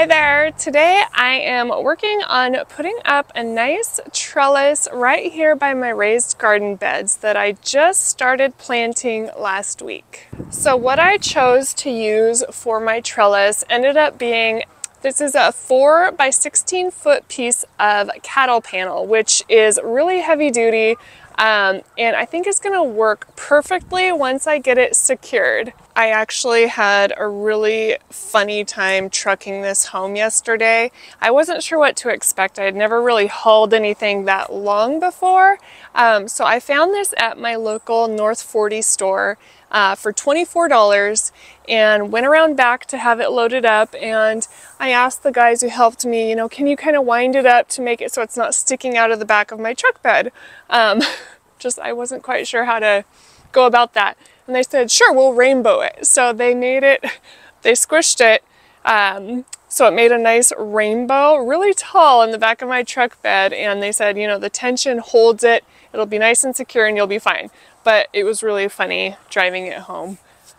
Hi there. Today I am working on putting up a nice trellis right here by my raised garden beds that I just started planting last week. So what I chose to use for my trellis ended up being this is a 4 by 16 foot piece of cattle panel, which is really heavy duty. Um, and I think it's gonna work perfectly once I get it secured. I actually had a really funny time trucking this home yesterday. I wasn't sure what to expect. I had never really hauled anything that long before. Um, so I found this at my local North 40 store uh, for $24 and went around back to have it loaded up and I asked the guys who helped me, you know, can you kind of wind it up to make it so it's not sticking out of the back of my truck bed? Um, just I wasn't quite sure how to go about that. And they said, sure, we'll rainbow it. So they made it, they squished it um, so it made a nice rainbow, really tall in the back of my truck bed. And they said, you know, the tension holds it. It'll be nice and secure and you'll be fine. But it was really funny driving it home.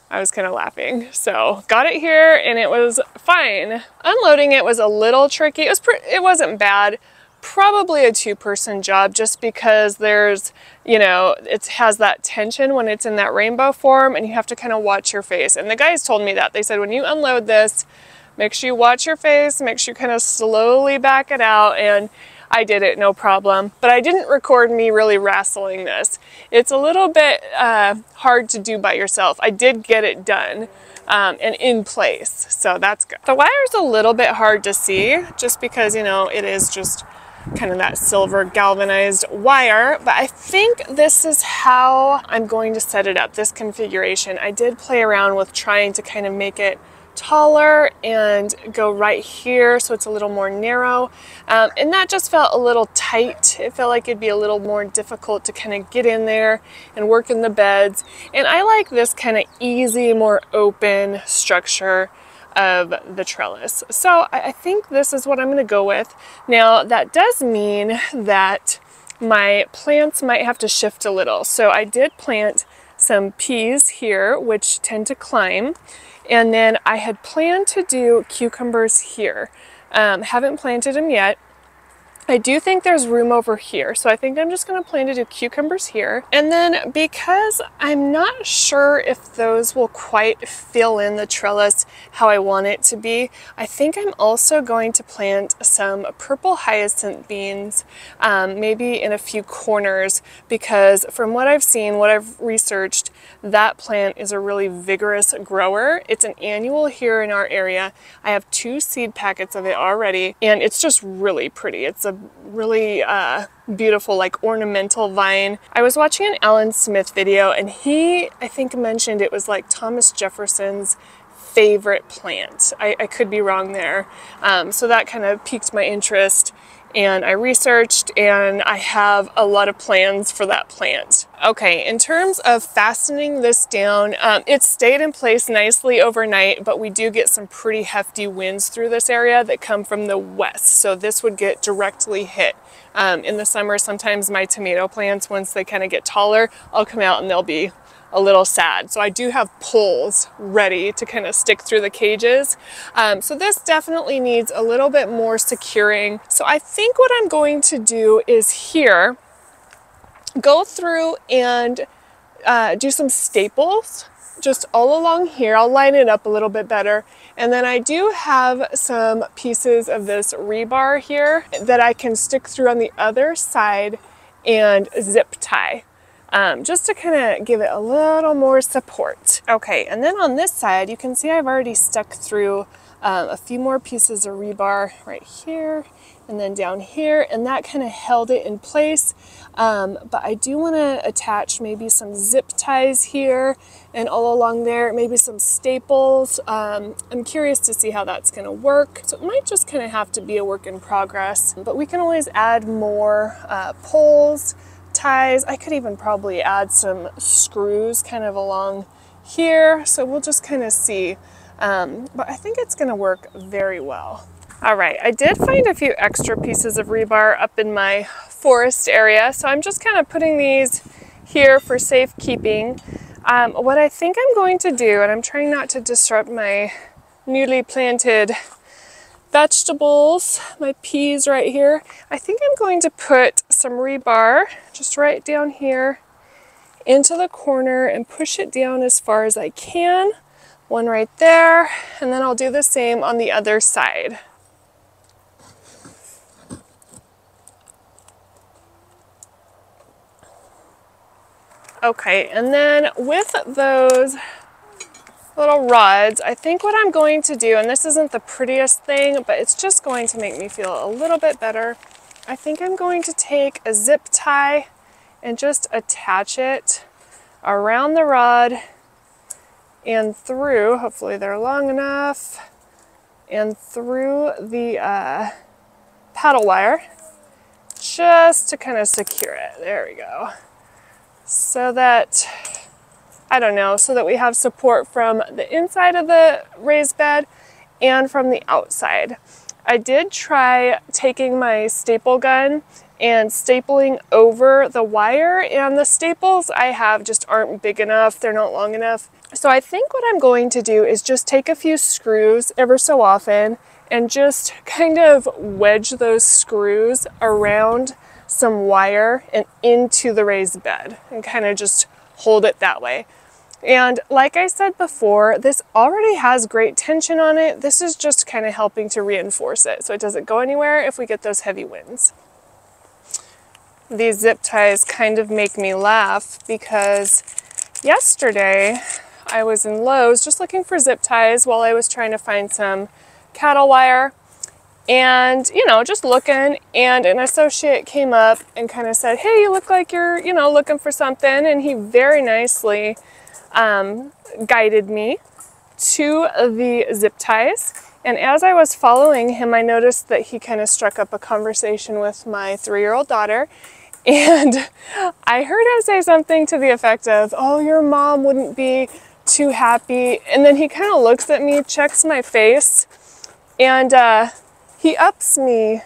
I was kind of laughing. So got it here and it was fine. Unloading it was a little tricky. It was it wasn't bad. Probably a two-person job just because there's, you know, it has that tension when it's in that rainbow form and you have to kind of watch your face. And the guys told me that. They said when you unload this, make sure you watch your face, make sure you kind of slowly back it out and I did it no problem. But I didn't record me really wrestling this. It's a little bit uh, hard to do by yourself. I did get it done. Um, and in place, so that's good. The wire's a little bit hard to see just because, you know, it is just kind of that silver galvanized wire, but I think this is how I'm going to set it up, this configuration. I did play around with trying to kind of make it taller and go right here so it's a little more narrow. Um, and that just felt a little tight. It felt like it'd be a little more difficult to kind of get in there and work in the beds. And I like this kind of easy more open structure of the trellis. So I, I think this is what I'm going to go with. Now that does mean that my plants might have to shift a little. So I did plant some peas here which tend to climb and then I had planned to do cucumbers here. Um, haven't planted them yet. I do think there's room over here, so I think I'm just going to plan to do cucumbers here. And then because I'm not sure if those will quite fill in the trellis how I want it to be, I think I'm also going to plant some purple hyacinth beans, um, maybe in a few corners, because from what I've seen, what I've researched, that plant is a really vigorous grower. It's an annual here in our area. I have two seed packets of it already, and it's just really pretty. It's a a really uh, beautiful like ornamental vine. I was watching an Alan Smith video and he, I think mentioned it was like Thomas Jefferson's favorite plant. I, I could be wrong there. Um, so that kind of piqued my interest and I researched and I have a lot of plans for that plant. Okay, in terms of fastening this down, um, it stayed in place nicely overnight, but we do get some pretty hefty winds through this area that come from the west, so this would get directly hit. Um, in the summer, sometimes my tomato plants, once they kind of get taller, I'll come out and they'll be a little sad. So I do have poles ready to kind of stick through the cages. Um, so this definitely needs a little bit more securing. So I think what I'm going to do is here, go through and uh, do some staples just all along here. I'll line it up a little bit better. And then I do have some pieces of this rebar here that I can stick through on the other side and zip tie um, just to kind of give it a little more support. Okay, and then on this side, you can see I've already stuck through um, a few more pieces of rebar right here and then down here, and that kind of held it in place. Um, but I do want to attach maybe some zip ties here and all along there, maybe some staples. Um, I'm curious to see how that's going to work. So it might just kind of have to be a work in progress, but we can always add more uh, poles ties. I could even probably add some screws kind of along here. So we'll just kind of see. Um, but I think it's gonna work very well. All right, I did find a few extra pieces of rebar up in my forest area, so I'm just kind of putting these here for safekeeping. Um, what I think I'm going to do, and I'm trying not to disrupt my newly planted vegetables, my peas right here, I think I'm going to put some rebar just right down here into the corner and push it down as far as I can. One right there, and then I'll do the same on the other side. Okay, and then with those little rods, I think what I'm going to do, and this isn't the prettiest thing, but it's just going to make me feel a little bit better. I think I'm going to take a zip tie and just attach it around the rod and through, hopefully they're long enough, and through the uh, paddle wire just to kind of secure it. There we go so that, I don't know, so that we have support from the inside of the raised bed and from the outside. I did try taking my staple gun and stapling over the wire and the staples I have just aren't big enough, they're not long enough. So I think what I'm going to do is just take a few screws ever so often and just kind of wedge those screws around some wire and into the raised bed and kind of just hold it that way. And like I said before, this already has great tension on it. This is just kind of helping to reinforce it so it doesn't go anywhere if we get those heavy winds. These zip ties kind of make me laugh because yesterday I was in Lowe's just looking for zip ties while I was trying to find some cattle wire and you know just looking and an associate came up and kind of said hey you look like you're you know looking for something and he very nicely um, guided me to the zip ties and as i was following him i noticed that he kind of struck up a conversation with my three-year-old daughter and i heard him say something to the effect of oh your mom wouldn't be too happy and then he kind of looks at me checks my face and uh, he ups me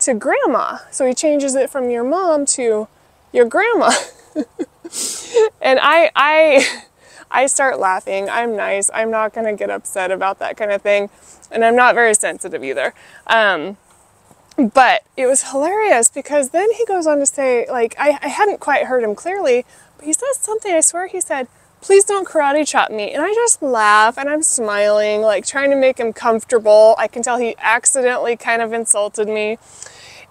to grandma. So he changes it from your mom to your grandma. and I I I start laughing. I'm nice. I'm not going to get upset about that kind of thing. And I'm not very sensitive either. Um, but it was hilarious because then he goes on to say, like, I, I hadn't quite heard him clearly, but he says something. I swear he said, please don't karate chop me. And I just laugh and I'm smiling, like trying to make him comfortable. I can tell he accidentally kind of insulted me.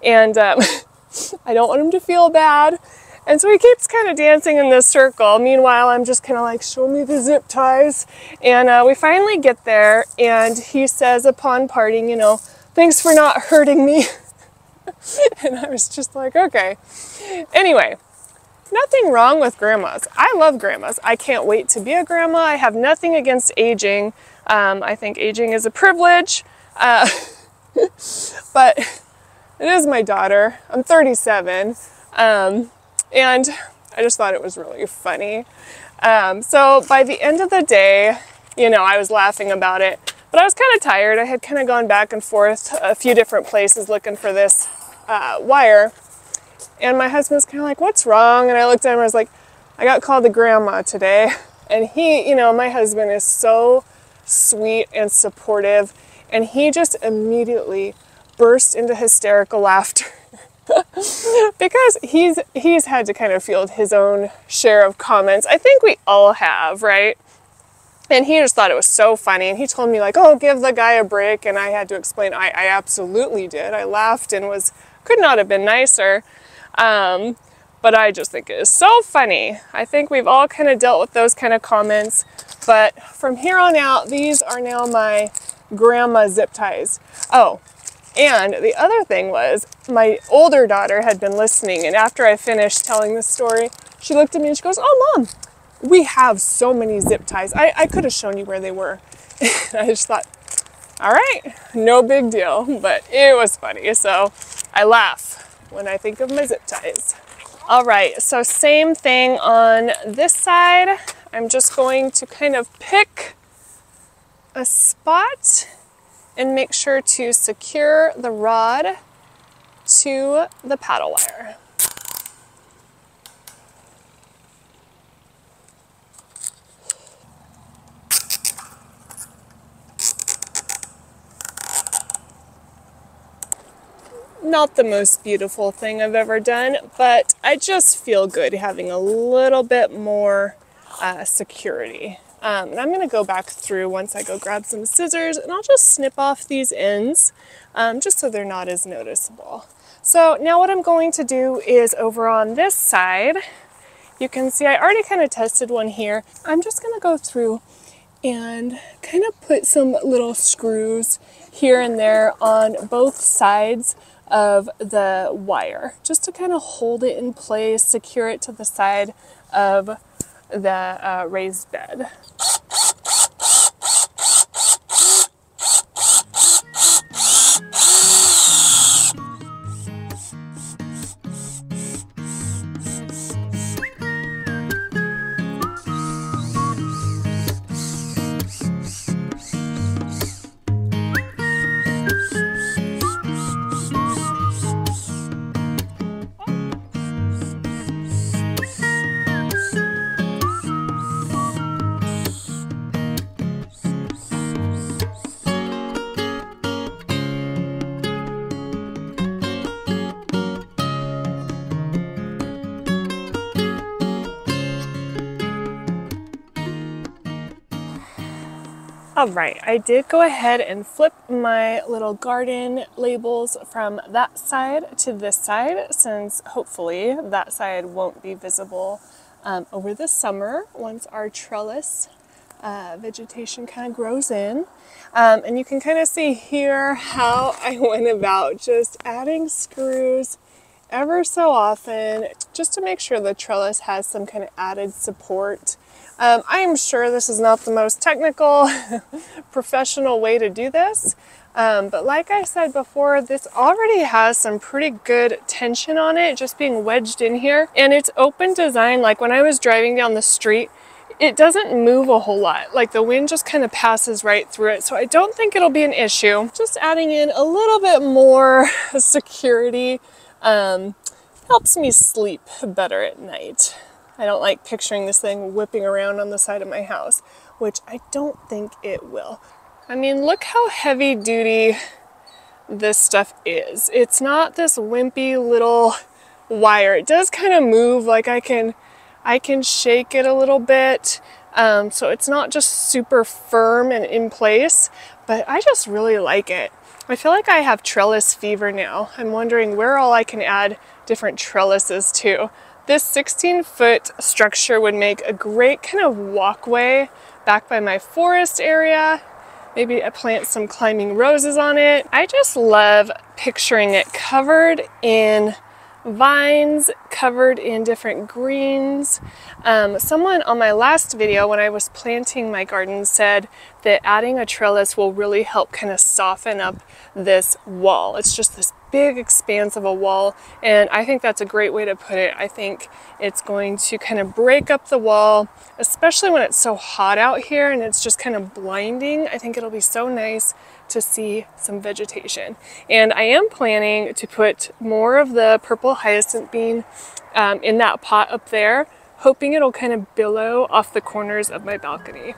And um, I don't want him to feel bad. And so he keeps kind of dancing in this circle. Meanwhile, I'm just kind of like, show me the zip ties. And uh, we finally get there, and he says, upon parting, you know, thanks for not hurting me. and I was just like, okay. Anyway, nothing wrong with grandmas. I love grandmas. I can't wait to be a grandma. I have nothing against aging. Um, I think aging is a privilege. Uh, but it is my daughter. I'm 37. Um, and I just thought it was really funny. Um, so by the end of the day, you know, I was laughing about it, but I was kind of tired. I had kind of gone back and forth a few different places looking for this uh, wire. And my husband's kind of like, What's wrong? And I looked at him and I was like, I got called a grandma today. And he, you know, my husband is so sweet and supportive. And he just immediately burst into hysterical laughter. because he's he's had to kind of field his own share of comments. I think we all have, right? And he just thought it was so funny. And he told me, like, oh, give the guy a break. And I had to explain, I, I absolutely did. I laughed and was, could not have been nicer. Um, but I just think it is so funny. I think we've all kind of dealt with those kind of comments. But from here on out, these are now my grandma zip ties. Oh, and the other thing was my older daughter had been listening, and after I finished telling this story, she looked at me and she goes, Oh, mom, we have so many zip ties. I, I could have shown you where they were. I just thought, all right, no big deal, but it was funny. So I laugh when I think of my zip ties. All right, so same thing on this side. I'm just going to kind of pick a spot and make sure to secure the rod to the paddle wire. not the most beautiful thing I've ever done, but I just feel good having a little bit more uh, security. Um, and I'm going to go back through once I go grab some scissors and I'll just snip off these ends um, just so they're not as noticeable. So now what I'm going to do is over on this side, you can see I already kind of tested one here. I'm just going to go through and kind of put some little screws here and there on both sides of the wire just to kind of hold it in place, secure it to the side of the uh, raised bed. All right, I did go ahead and flip my little garden labels from that side to this side since hopefully that side won't be visible um, over the summer once our trellis uh, vegetation kind of grows in. Um, and you can kind of see here how I went about just adding screws ever so often just to make sure the trellis has some kind of added support um, I am sure this is not the most technical, professional way to do this, um, but like I said before, this already has some pretty good tension on it, just being wedged in here. And it's open design, like when I was driving down the street, it doesn't move a whole lot. Like the wind just kind of passes right through it. So I don't think it'll be an issue. Just adding in a little bit more security um, helps me sleep better at night. I don't like picturing this thing whipping around on the side of my house, which I don't think it will. I mean, look how heavy duty this stuff is. It's not this wimpy little wire. It does kind of move like I can I can shake it a little bit. Um, so it's not just super firm and in place, but I just really like it. I feel like I have trellis fever now. I'm wondering where all I can add different trellises to. This 16 foot structure would make a great kind of walkway back by my forest area. Maybe I plant some climbing roses on it. I just love picturing it covered in vines covered in different greens. Um, someone on my last video when I was planting my garden said that adding a trellis will really help kind of soften up this wall. It's just this big expanse of a wall and I think that's a great way to put it. I think it's going to kind of break up the wall, especially when it's so hot out here and it's just kind of blinding. I think it'll be so nice to see some vegetation. And I am planning to put more of the purple hyacinth bean um, in that pot up there, hoping it'll kind of billow off the corners of my balcony.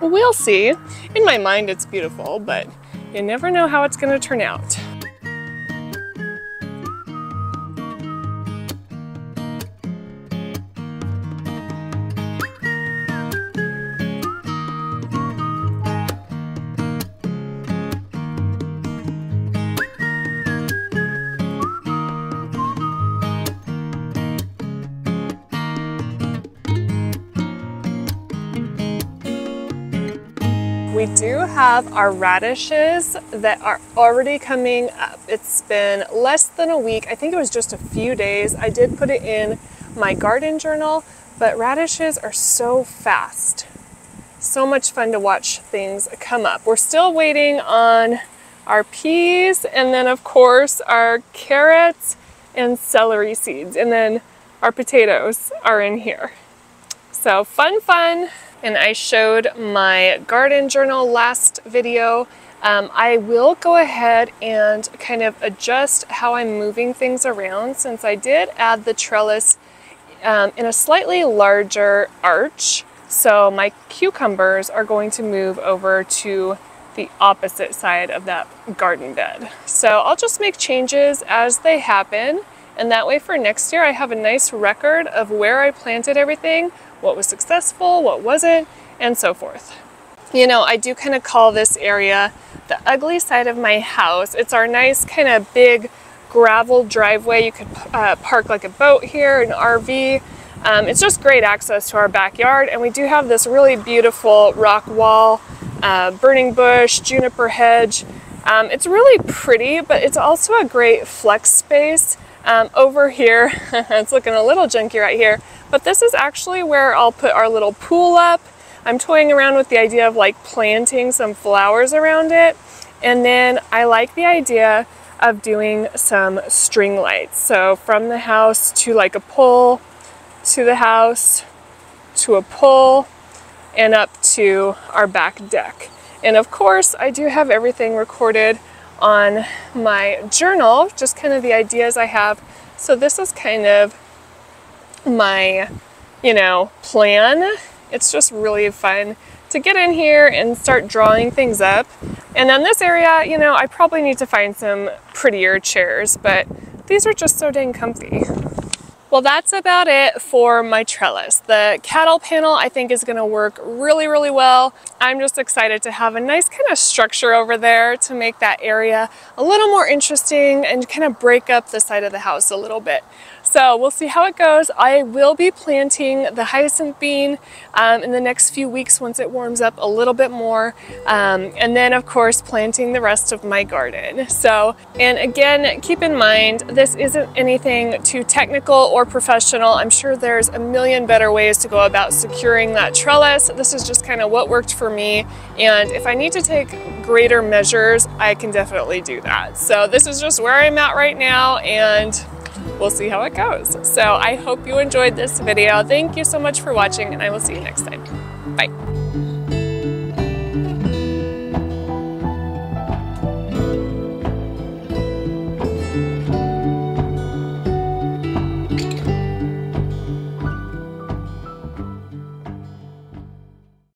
We'll see. In my mind, it's beautiful, but you never know how it's going to turn out. We do have our radishes that are already coming up. It's been less than a week. I think it was just a few days. I did put it in my garden journal, but radishes are so fast. So much fun to watch things come up. We're still waiting on our peas and then of course our carrots and celery seeds and then our potatoes are in here. So fun, fun. And I showed my garden journal last video, um, I will go ahead and kind of adjust how I'm moving things around since I did add the trellis um, in a slightly larger arch. So my cucumbers are going to move over to the opposite side of that garden bed. So I'll just make changes as they happen. And that way for next year, I have a nice record of where I planted everything, what was successful, what wasn't, and so forth. You know, I do kind of call this area the ugly side of my house. It's our nice kind of big gravel driveway. You could uh, park like a boat here, an RV. Um, it's just great access to our backyard and we do have this really beautiful rock wall, uh, burning bush, juniper hedge. Um, it's really pretty, but it's also a great flex space. Um, over here, it's looking a little junky right here, but this is actually where I'll put our little pool up. I'm toying around with the idea of like planting some flowers around it. And then I like the idea of doing some string lights. So from the house to like a pole, to the house, to a pole, and up to our back deck. And of course, I do have everything recorded on my journal, just kind of the ideas I have. So this is kind of my, you know, plan. It's just really fun to get in here and start drawing things up. And then this area, you know, I probably need to find some prettier chairs, but these are just so dang comfy. Well, that's about it for my trellis. The cattle panel I think is gonna work really, really well. I'm just excited to have a nice kind of structure over there to make that area a little more interesting and kind of break up the side of the house a little bit. So we'll see how it goes. I will be planting the hyacinth bean um, in the next few weeks once it warms up a little bit more. Um, and then of course planting the rest of my garden. So, and again, keep in mind, this isn't anything too technical or professional. I'm sure there's a million better ways to go about securing that trellis. This is just kind of what worked for me. And if I need to take greater measures, I can definitely do that. So this is just where I'm at right now and we'll see how it goes. So I hope you enjoyed this video. Thank you so much for watching and I will see you next time. Bye.